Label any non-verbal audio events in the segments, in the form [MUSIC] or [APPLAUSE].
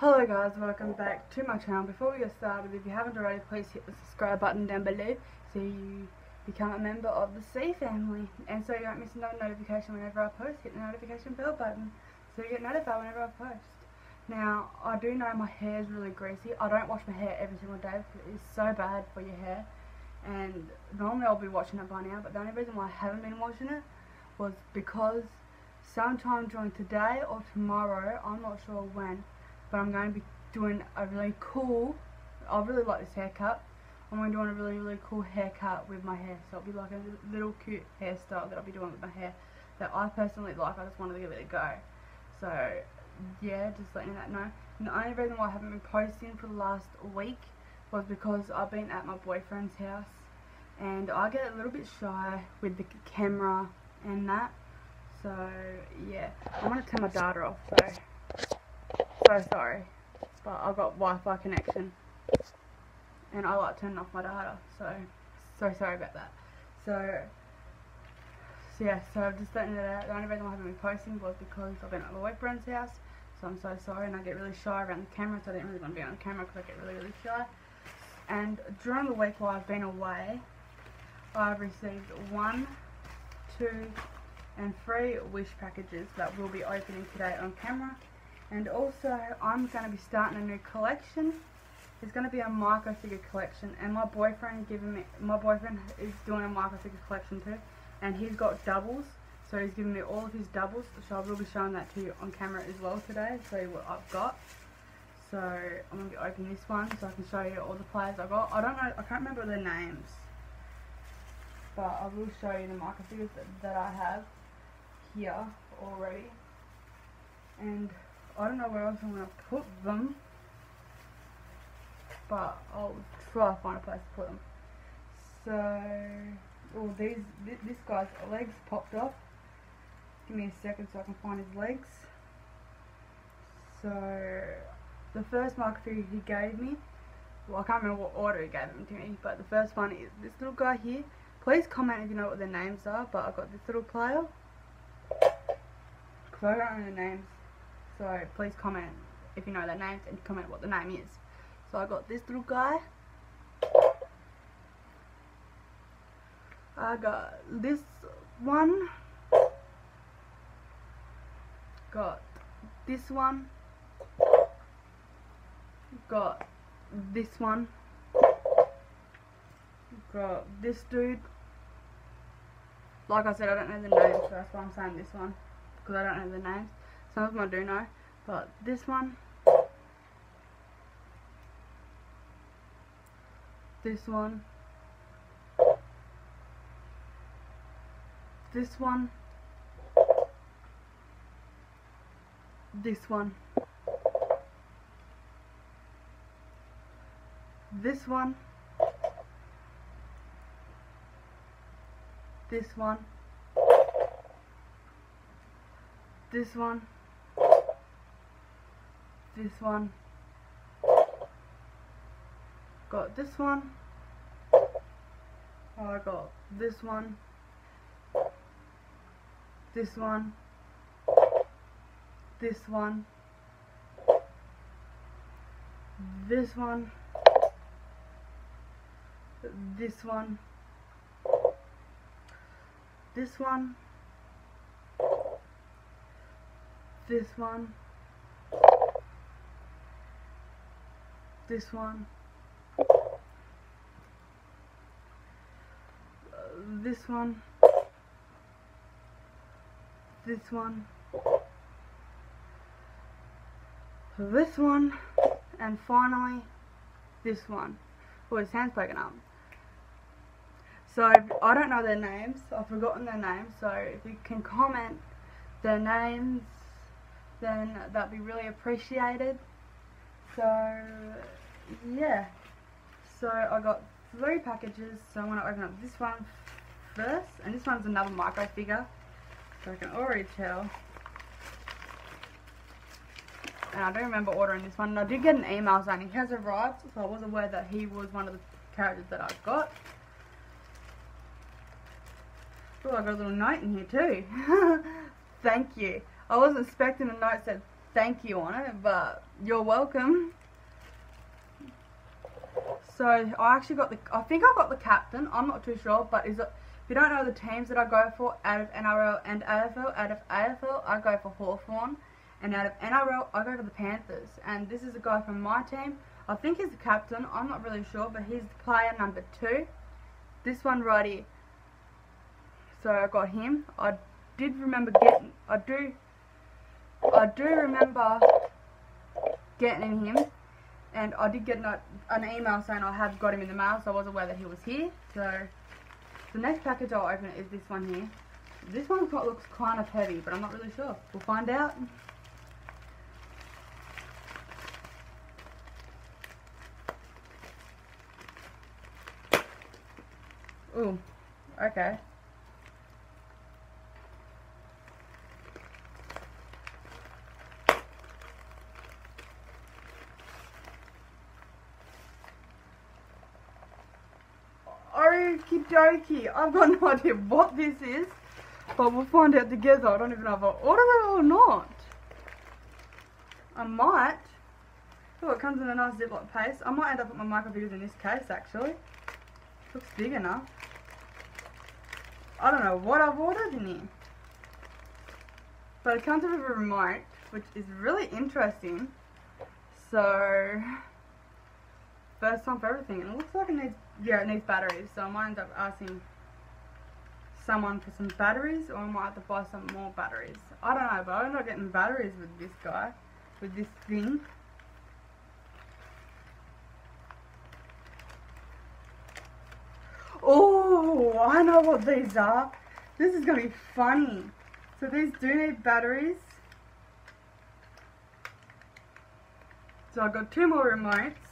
Hello guys, welcome back to my channel. Before we get started, if you haven't already, please hit the subscribe button down below so you become a member of the C family. And so you don't miss no notification whenever I post, hit the notification bell button so you get notified whenever I post. Now, I do know my hair is really greasy. I don't wash my hair every single day because it's so bad for your hair. And normally I'll be washing it by now, but the only reason why I haven't been washing it was because sometime during today or tomorrow, I'm not sure when, but I'm going to be doing a really cool, I really like this haircut, I'm going to be doing a really really cool haircut with my hair, so it'll be like a little cute hairstyle that I'll be doing with my hair that I personally like, I just wanted to give it a go. So, yeah, just letting that know. And the only reason why I haven't been posting for the last week was because I've been at my boyfriend's house and I get a little bit shy with the camera and that. So yeah I'm gonna turn my data off so so sorry. But I've got Wi-Fi connection. And I like turning off my data so so sorry about that. So so yeah so I've just it out. The only reason I haven't been posting was because I've been at my boyfriend's house so I'm so sorry and I get really shy around the camera so I didn't really want to be on camera because I get really really shy. And during the week while I've been away I've received one, two, and three wish packages that we'll be opening today on camera. And also, I'm going to be starting a new collection. It's going to be a micro figure collection, and my boyfriend giving me my boyfriend is doing a micro figure collection too, and he's got doubles. So he's giving me all of his doubles, so I will be showing that to you on camera as well today, show you what I've got. So I'm going to be opening this one so I can show you all the players I got. I don't know, I can't remember their names but I will show you the micro figures that, that I have here already and I don't know where else I'm going to put them but I'll try to find a place to put them so oh these th this guy's legs popped off give me a second so I can find his legs so the first figure he gave me well I can't remember what order he gave them to me but the first one is this little guy here Please comment if you know what their names are, but I've got this little player. Because I don't know the names. So please comment if you know their names and comment what the name is. So I got this little guy. I got this one. Got this one. Got this one. Got this dude. Like I said, I don't know the names, so that's why I'm saying this one. Because I don't know the names. Some of them I do. But this one. This one. This one. This one. This one. this one, this one, this one, got this one, oh I got this one, this one, this one, this one, this one, this one, this one, this one, this one, this one, this one, and finally this one. Hand's poking up. So I don't know their names. I've forgotten their names. So if you can comment their names, then that'd be really appreciated. So yeah. So I got three packages. So I'm going to open up this one first. And this one's another micro figure. So I can already tell. And I don't remember ordering this one. And I did get an email saying he has arrived. So I was aware that he was one of the characters that I got. Oh, I got a little note in here too. [LAUGHS] Thank you. I wasn't expecting a note that said thank you on it, but you're welcome. So I actually got the, I think I got the captain, I'm not too sure, but is it, if you don't know the teams that I go for out of NRL and AFL, out of AFL I go for Hawthorn, and out of NRL I go for the Panthers, and this is a guy from my team, I think he's the captain, I'm not really sure, but he's the player number two, this one right here, so I got him, I did remember getting, I do, I do remember getting him, and I did get an email saying I have got him in the mail, so I was aware that he was here. So the next package I'll open is this one here. This one looks kind of heavy, but I'm not really sure. We'll find out. Ooh, okay. I've got no idea what this is. But we'll find out together. I don't even know if I order it or not. I might. Oh, it comes in a nice Ziploc case. I might end up with my microfigures in this case, actually. Looks big enough. I don't know what I've ordered in here. But it comes with a remote, which is really interesting. So, first time for everything. And it looks like it needs, yeah, it needs batteries. So I might end up asking someone for some batteries or I might have to buy some more batteries. I don't know, but I'm not getting batteries with this guy, with this thing. Oh, I know what these are. This is going to be funny. So these do need batteries. So I've got two more remotes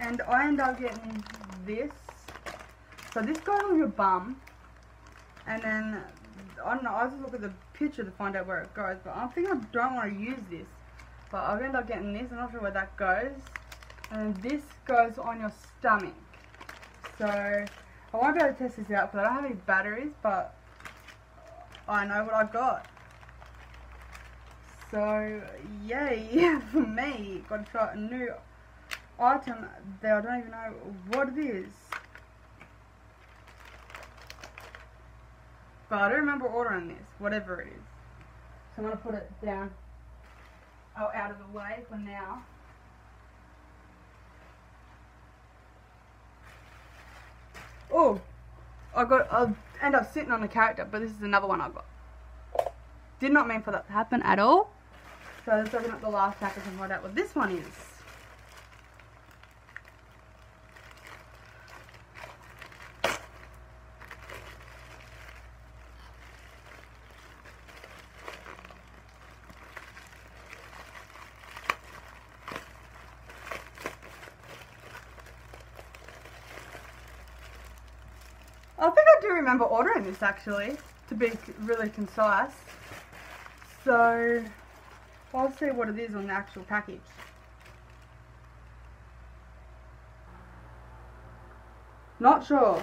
and I end up getting this. So this goes on your bum, and then I don't know. I just look at the picture to find out where it goes, but I think I don't want to use this. But I'll end up getting this. I'm not sure where that goes. And this goes on your stomach. So I won't be able to test this out because I don't have any batteries, but I know what I got. So yay [LAUGHS] for me! Got to try a new item that I don't even know what it is. But I don't remember ordering this, whatever it is. So I'm going to put it down, oh, out of the way for now. Oh, I got, I end up sitting on the character, but this is another one I got. Did not mean for that to happen at all. So let's open up the last package and find out what this one is. Do remember ordering this actually, to be really concise. So, I'll see what it is on the actual package. Not sure.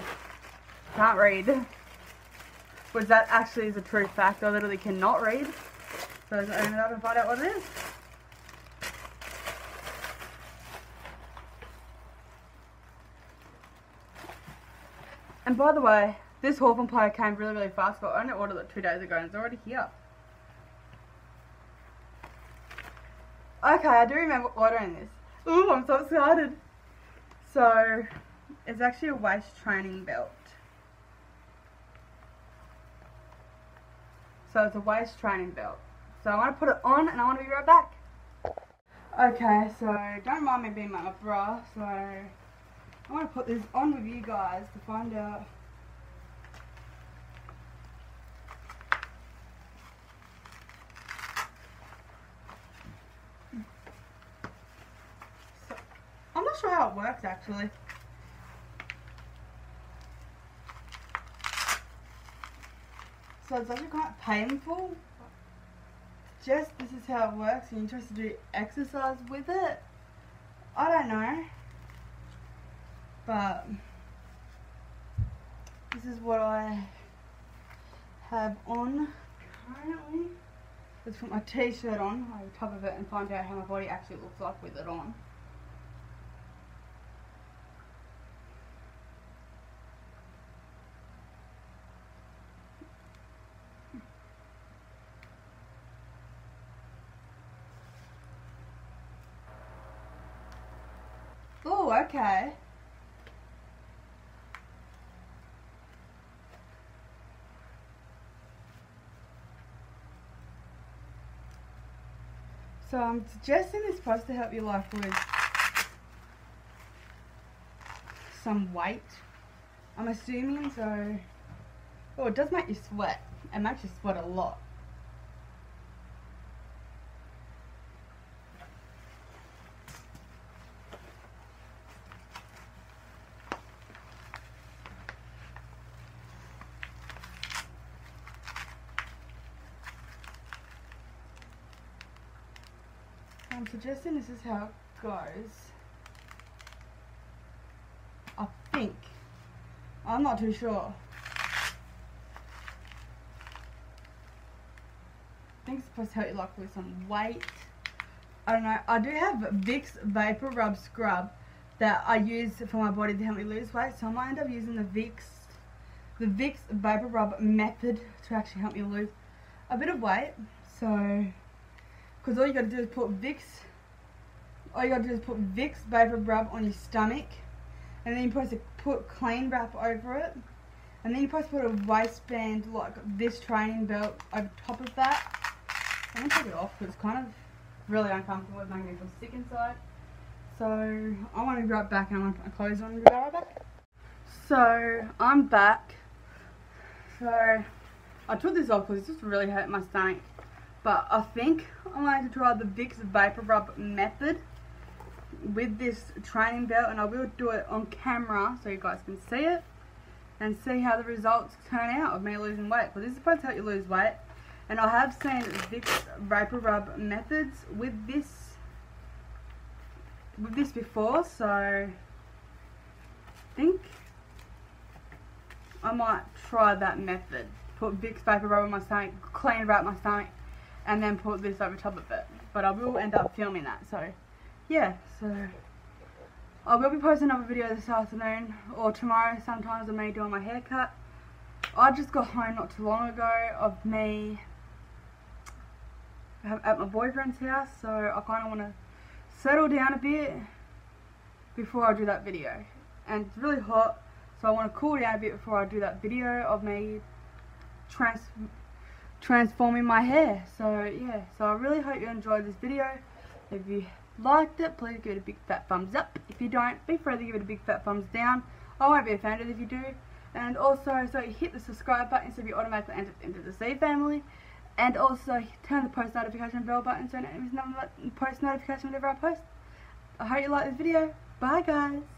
Can't read. Which that actually is a true fact. I literally cannot read. So let's open it up and find out what it is. And by the way, this Hawthorn player came really, really fast, but I only ordered it two days ago and it's already here. Okay, I do remember ordering this. Ooh, I'm so excited. So, it's actually a waist training belt. So it's a waist training belt. So I want to put it on and I want to be right back. Okay, so don't mind me being my bra, so I want to put this on with you guys to find out so, I'm not works actually. So it's actually quite painful. Just this is how it works and you're supposed to do exercise with it. I don't know. But this is what I have on currently. Let's put my t-shirt on over top of it and find out how my body actually looks like with it on. Oh, okay. So I'm suggesting it's supposed to help your life with some weight. I'm assuming so. Oh, it does make you sweat. It makes you sweat a lot. I'm suggesting this is how it goes. I think. I'm not too sure. I think it's supposed to help you like with some weight. I don't know. I do have Vicks Vapor Rub Scrub that I use for my body to help me lose weight. So I might end up using the Vicks, the Vicks Vapor Rub method to actually help me lose a bit of weight. So because all you gotta do is put Vicks, all you gotta do is put Vicks Vapor Rub on your stomach, and then you're supposed to put clean wrap over it, and then you're supposed to put a waistband like this training belt over top of that. I'm gonna take it off because it's kind of really uncomfortable. It's making me feel sick inside. So I want to be right back and I want to put my clothes on and be right back. So I'm back. So I took this off because it just really hurt my stomach. But I think I'm going to try the Vicks Vapor Rub method with this training belt and I will do it on camera so you guys can see it and see how the results turn out of me losing weight. Because this is supposed to help you lose weight. And I have seen Vicks Vapor Rub methods with this with this before so I think I might try that method. Put Vicks Vapor Rub on my stomach, clean it wrap my stomach and then put this over top of it. But I will end up filming that, so yeah, so I will be posting another video this afternoon or tomorrow sometimes of me doing my haircut. I just got home not too long ago of me um, at my boyfriend's house, so I kind of want to settle down a bit before I do that video. And it's really hot, so I want to cool down a bit before I do that video of me trans transforming my hair. So yeah, so I really hope you enjoyed this video. If you liked it, please give it a big fat thumbs up. If you don't, be free to give it a big fat thumbs down. I won't be offended if you do. And also, so you hit the subscribe button so you automatically enter into the Z family. And also, turn the post notification bell button so you don't miss post notification whenever I post. I hope you like this video. Bye guys.